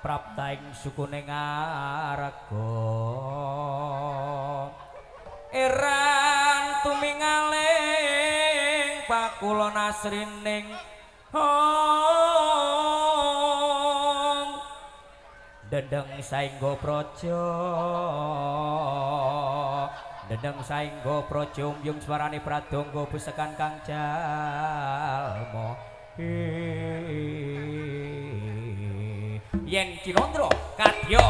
praptaing sukune ngarega eran tumingaling pakula nasrining hong. Dendeng saengga praja. Dendeng saengga praja umyung swarane pradangga besekan kang jalma. yen kirondro kadya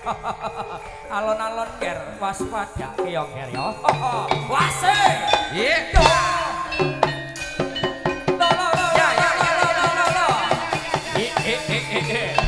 alon-alon ger waspada yo ger yo wase! Iya. Yeah.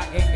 đã em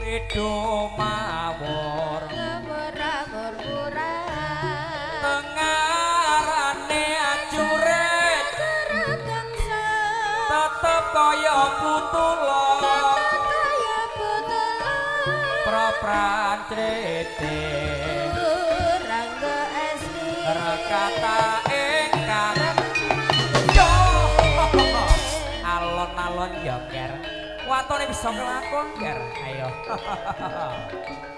Redo mawor Kemerabur kurang Tengarane acuret Kerageng se Tetep kaya putulong Tetep kaya putulong Propran tretik Kurang ke esni Rekata esni kelakon ya ger. Watone bisa kelakon ger. Ayo.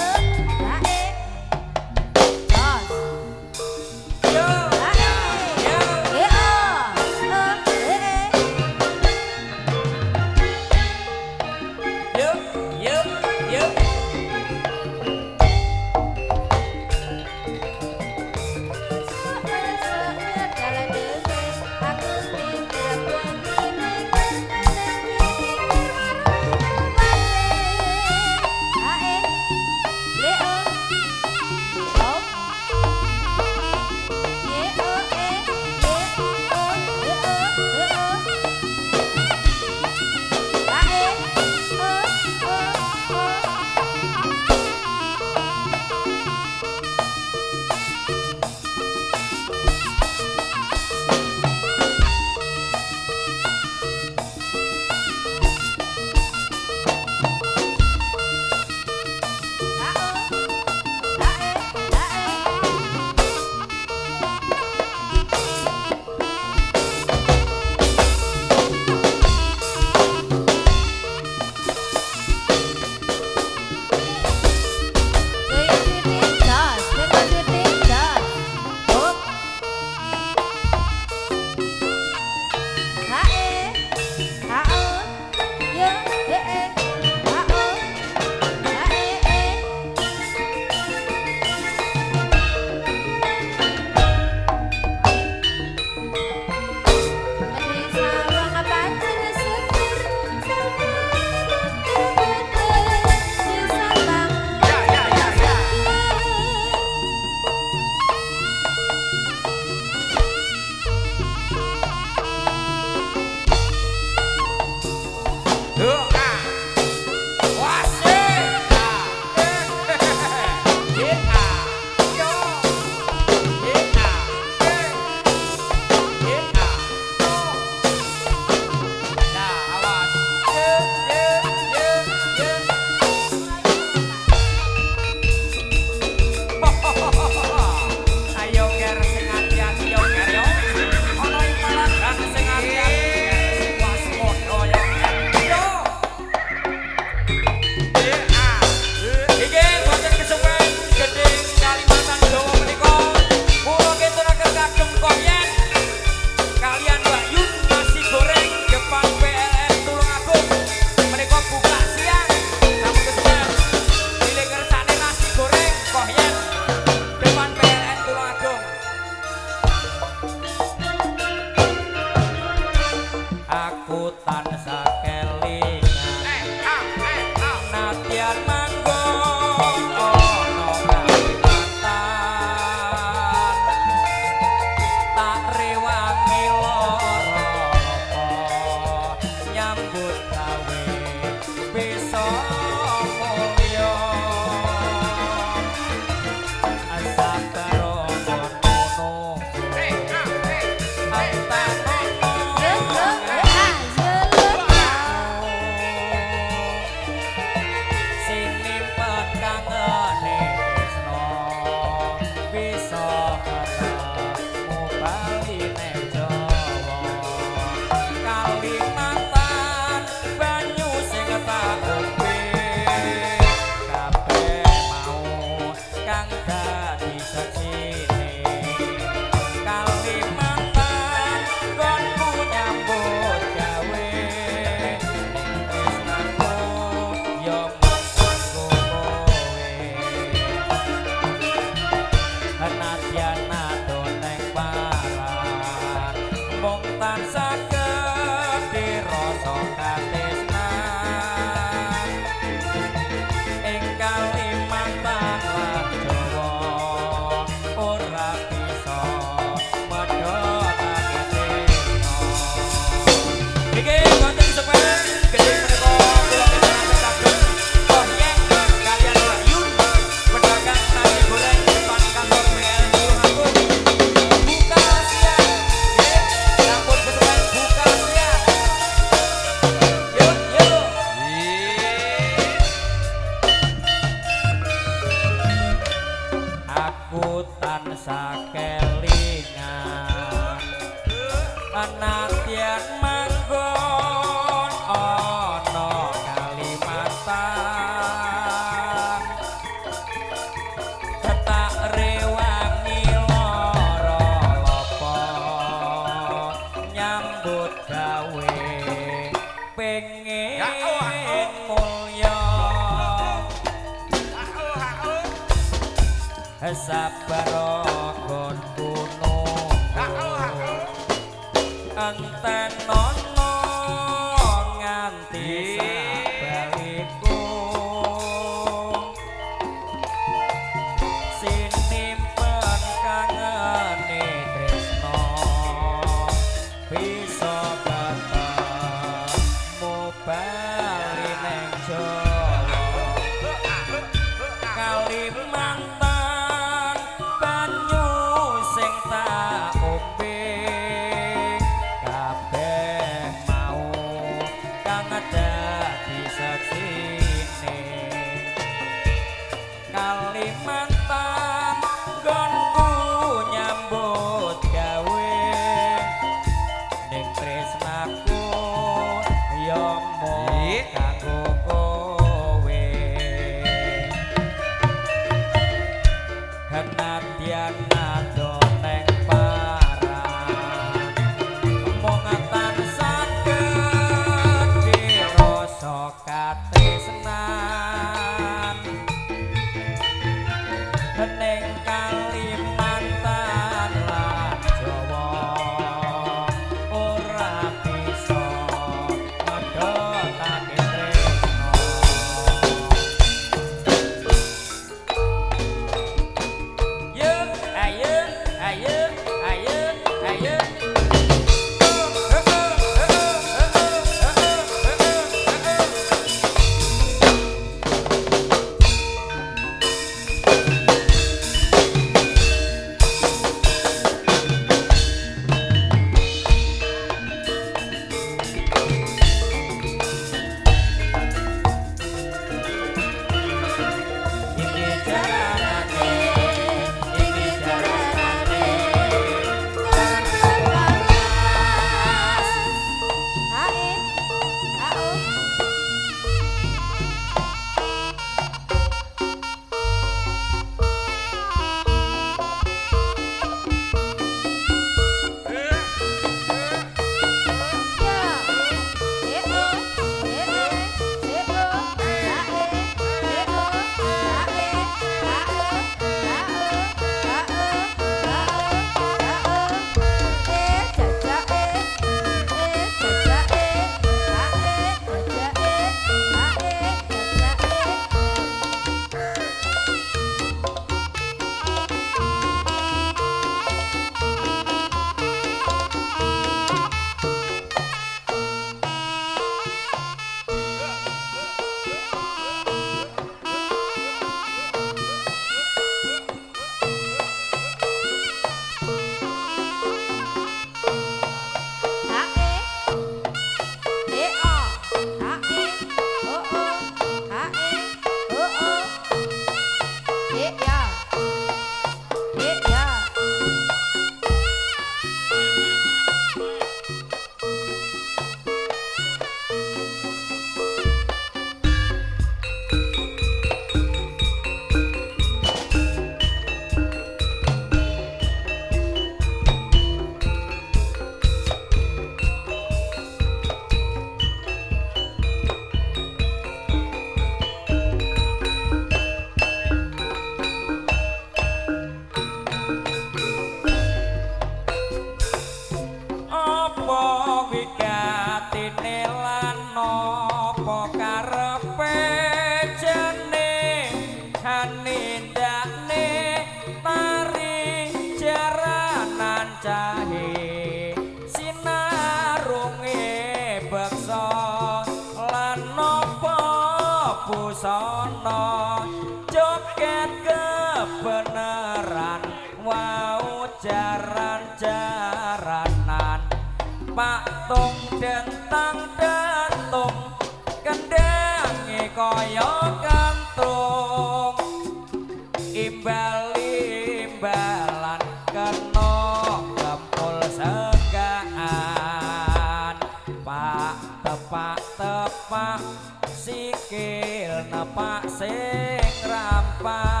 nepak sing rampak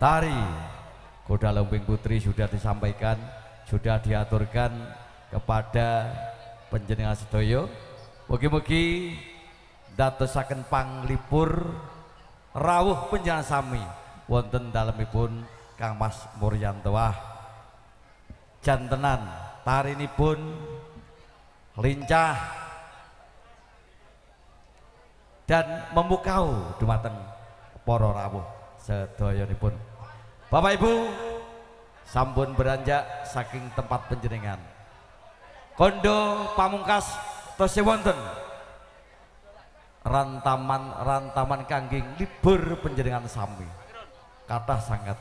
tari kuda lumping putri sudah disampaikan, sudah diaturkan kepada penjenengan sedoyo. Mugi-mugi dadosaken panglipur rawuh penjenengan sami wonten dalemipun Kang Mas Muryanto Wah. Jantenan tarinipun lincah dan memukau dumateng para rawuh sedayanipun. Bapak Ibu sampun beranjak saking tempat penjenengan. Kondo pamungkas tosih wonten rantaman-rantaman kangging libur penjenengan sami. Kathah sangat.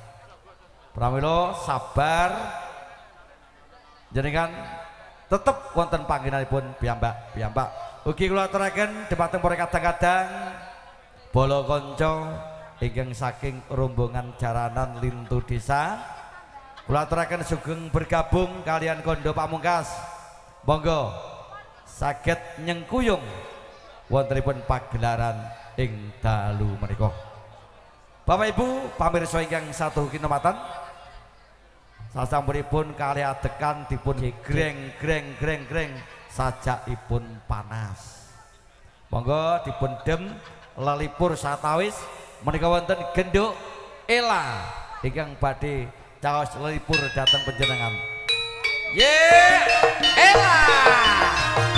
Pramila sabar jenengan tetep wonten panggenanipun piyambak piyambak. Ugi kula aturaken dhumateng para kadang-kadang bala kanca ingkang saking rombongan jaranan lintu desa kula aturaken sugeng bergabung kalian kondo pamungkas. Monggo saged nyengkuyung wontenipun pagelaran ing dalu menika. Bapak Ibu, pamirsa ingkang satu kinematan sasampunipun kali adekan dipun greng greng greng greng sajakipun panas. Monggo dipun dem lelipur satawis menika wonten genduk ela ingkang badhe caos lelipur dateng panjenengan. Ye! Ela!